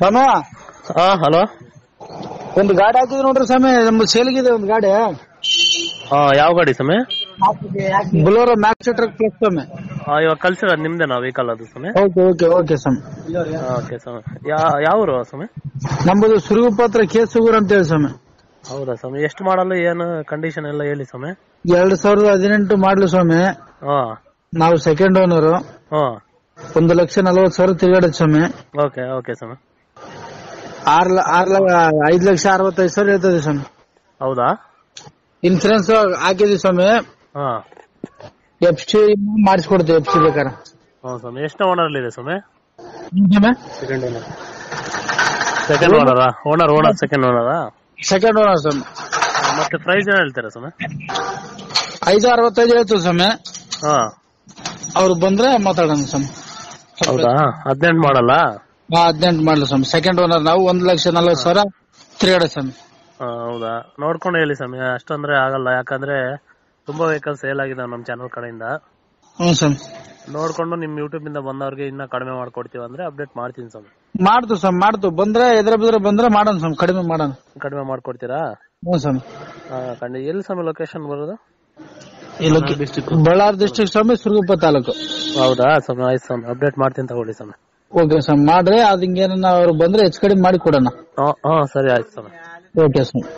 ಸ್ವಾಮ ಹಾ ಹಲೋ? ಒಂದು ಗಾಡಿ ಹಾಕಿದ್ರು ನೋಡ್ರಿ ಸ್ವಾಮಿ ನಮ್ಮ ಸೇಲ್ಗಿದೆ ಒಂದು ಗಾಡಿ. ಹಾ ಯಾವ ಗಾಡಿ ಸ್ವಾಮಿ? ಬುಲೋರೋ ಮ್ಯಾಕ್ಸ್ ಟ್ರಕ್ ಪ್ಲಸ್ ಸ್ವಾಮಿ. ಇವಾಗ ಕಳ್ಸಿರೋದು ನಿಮ್ದೇನಾ ವೆಹಿಕಲ್ ಅದು ಸ್ವಾಮಿ. ಓಕೆ ಓಕೆ ಓಕೆ ಸ್ವಾಮಿ. ಓಕೆ ಸ್ವಾಮಿ. ಯಾವ ಊರು ಸ್ವಾಮಿ? ನಮ್ಮದು ಸುರುಗುಪತ್ರ ಕೆ ಸುಗೂರ್ ಅಂತ ಹೇಳಿ ಸ್ವಾಮಿ. ಹೌದಾ ಸ್ವಾಮಿ? ಎಷ್ಟು ಮಾಡಲು ಏನು ಕಂಡೀಷನ್ ಎಲ್ಲ ಹೇಳಿ ಸ್ವಾಮಿ? ಎರಡ್ ಸಾವಿರದ ಹದಿನೆಂಟು ಮಾಡ್ಲು ಸ್ವಾಮಿ. ಹಾ. ನಾವು ಸೆಕೆಂಡ್ ಓನರ್ ಹಾ. ಒಂದು ಲಕ್ಷ ನಲವತ್ತು ಸಾವಿರ ತಿರುಗಾಡಿದ್ ಸ್ವಾಮಿ. ಓಕೆ ಓಕೆ ಸಮಯ ಆರ್ ಆರ್ ಐದ್ ಲಕ್ಷ ಅರವತ್ತೈದು ಸಾವಿರ ಇರ್ತದೆ ಸ್ವಾಮಿ. ಹೌದಾ? ಇನ್ಸೂರೆನ್ಸ್ ಹಾಕಿದ್ವಿ ಸ್ವಾಮಿ. ಹಾ. ಎಫ್ ಸಿ ಮಾಡಿಸ್ಕೊಡ್ತೀವಿ ಎಫ್ ಸಿ ಬೇಕಾರೆ ಹೌದು ಸ್ವಾಮಿ. ಎಷ್ಟು ಓನರ್ ಇದೆ ಸ್ವಾಮಿ? ಸೆಕೆಂಡ್ ಓನರ್ ಸೆಕೆಂಡ್ ಓನರಾ ಓನರ್ ಓನರ್ ಸೆಕೆಂಡ್ ಓನರಾ ಸೆಕೆಂಡ್ ಓನರ್ ಸ್ವಾಮಿ. ಮತ್ತೆ ಪ್ರೈಸ್ ಏನು ಹೇಳ್ತೀರಾ ಸ್ವಾಮಿ? ಐದು ಅರವತ್ತೈದು ಹೇಳ್ತೀವಿ ಸ್ವಾಮಿ. ಹಾ. ಅವ್ರು ಬಂದ್ರೆ ಮಾತಾಡೋಣ ಸ್ವಾಮಿ. ಹೌದಾ? ಹದಿನೆಂಟು ಮಾಡಲ್ಲ? ಹದಿನೆಂಟು ಮಾಡ್ಲಿ ಸ್ವಾಮಿ. ಸೆಕೆಂಡ್ ಓನರ್ ನಾವು ಒಂದ್ ಲಕ್ಷ ನಲ್ವತ್ತು ಸಾವಿರ ತಿರುಗಡೆ ಸ್ವಾಮಿ. ಹೌದಾ? ನೋಡ್ಕೊಂಡು ಹೇಳಿ ಸ್ವಾಮಿ. ಅಷ್ಟಂದ್ರೆ ಆಗಲ್ಲ. ಯಾಕಂದ್ರೆ ತುಂಬಾ ವೆಹಿಕಲ್ ಸೇಲ್ ಆಗಿದೆ ನಮ್ಮ ಚಾನಲ್ ಕಡೆಯಿಂದ. ಹ್ಞೂ ಸ್ವಾಮಿ. ನೋಡ್ಕೊಂಡು ನಿಮ್ ಯೂಟ್ಯೂಬ್ ಇಂದ ಬಂದವ್ರಿಗೆ ಇನ್ನ ಕಡಿಮೆ ಮಾಡ್ಕೊಡ್ತೀವಿ ಅಂದ್ರೆ ಅಪ್ಡೇಟ್ ಮಾಡ್ತೀನಿ ಸ್ವಾಮಿ. ಮಾಡ್ತು ಸ್ವಾಮಿ ಮಾಡ್ತು. ಬಂದ್ರೆ ಎದ್ರ ಬಿದ್ರೆ ಬಂದ್ರೆ ಮಾಡೋಣ ಸ್ವಾಮಿ. ಕಡಿಮೆ ಮಾಡೋಣ. ಕಡಿಮೆ ಮಾಡ್ಕೊಡ್ತೀರಾ? ಹ್ಞೂ ಸ್ವಾಮಿ. ಹಾ, ಖಂಡಿತ ಎಲ್ಲಿ ಸ್ವಾಮಿ ಲೊಕೇಶನ್ ಬರೋದು? ಬಳ್ಳಾರಿ ಡಿಸ್ಟ್ರಿಕ್ಟ್ ಸ್ವಾಮಿ ಸುರಗುಪ್ಪ ತಾಲೂಕು. ಹೌದಾ ಸ್ವಾಮಿ? ಆಯ್ತು ಸ್ವಾಮಿ. ಅಪ್ಡೇಟ್ ಮಾಡ್ತೀನಿ ತಗೊಳ್ಳಿ ಸ್ವಾಮಿ. ಓಕೆ ಸರ್ ಮಾಡ್ರಿ ಅದ್ ಹಿಂಗೇನ ಅವ್ರು ಬಂದ್ರೆ ಹೆಚ್ಚು ಕಡಿಮೆ ಮಾಡಿ ಕೊಡೋಣ. ಹಾ ಸರಿ ಆಯ್ತು ಸ್ವಾಮಿ. ಓಕೆ ಸ್ವಾಮಿ